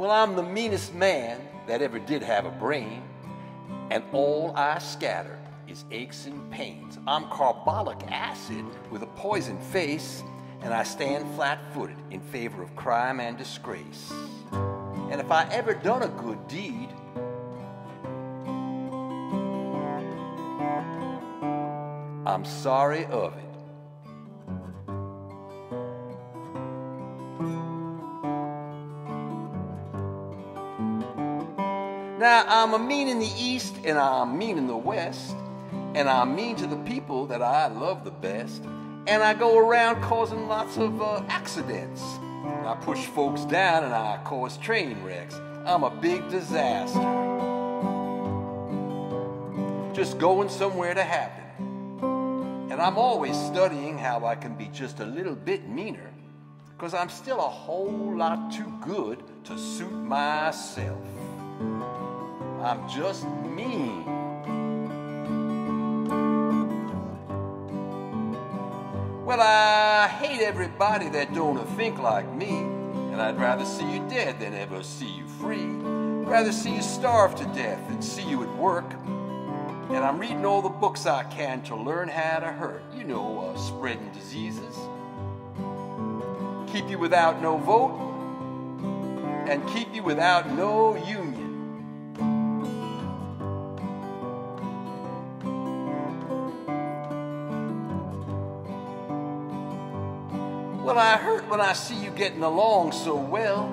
Well, I'm the meanest man that ever did have a brain, and all I scatter is aches and pains. I'm carbolic acid with a poison face, and I stand flat footed in favor of crime and disgrace. And if I ever done a good deed, I'm sorry of it. Now, I'm a mean in the East and I'm mean in the West, and I'm mean to the people that I love the best, and I go around causing lots of uh, accidents. I push folks down and I cause train wrecks. I'm a big disaster. Just going somewhere to happen. And I'm always studying how I can be just a little bit meaner, because I'm still a whole lot too good to suit myself. I'm just me. Well, I hate everybody that don't think like me, and I'd rather see you dead than ever see you free. Rather see you starve to death than see you at work. And I'm reading all the books I can to learn how to hurt. You know, uh, spreading diseases. Keep you without no vote, and keep you without no union. Well, I hurt when I see you getting along so well.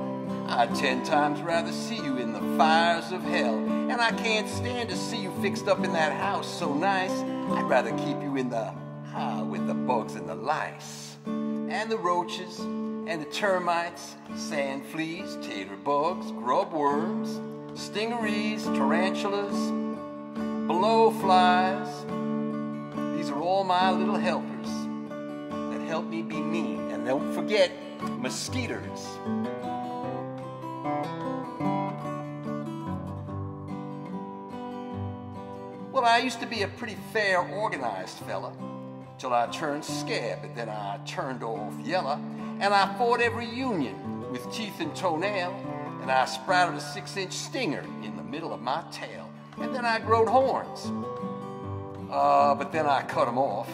I'd ten times rather see you in the fires of hell. And I can't stand to see you fixed up in that house so nice. I'd rather keep you in the ah, with the bugs and the lice, and the roaches, and the termites, sand fleas, tater bugs, grub worms, stingarees, tarantulas, blow flies. These are all my little helpers help me be mean. And don't forget mosquitoes. Well, I used to be a pretty fair, organized fella till I turned scab, and then I turned off yellow, and I fought every union with teeth and toenail, and I sprouted a six-inch stinger in the middle of my tail, and then I growed horns. Uh, but then I cut them off.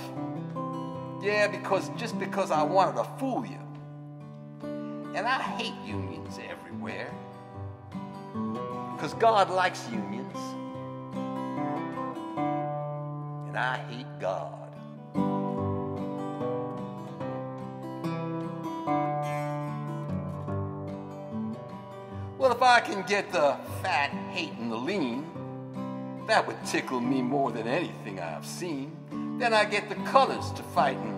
Yeah, because just because I wanted to fool you. And I hate unions everywhere. Because God likes unions. And I hate God. Well, if I can get the fat hating the lean, that would tickle me more than anything I've seen. Then I get the colors to fighting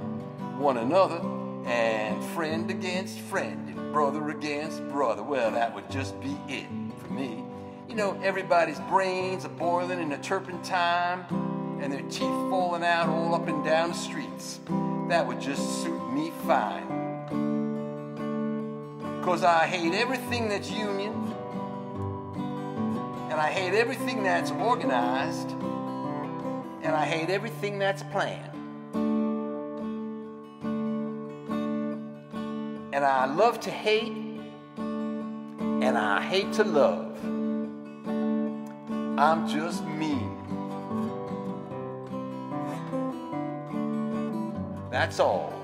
one another, and friend against friend, and brother against brother. Well, that would just be it for me. You know, everybody's brains are boiling in a turpentine, and their teeth falling out all up and down the streets. That would just suit me fine. Because I hate everything that's union, and I hate everything that's organized, and I hate everything that's planned. And I love to hate, and I hate to love. I'm just mean. That's all.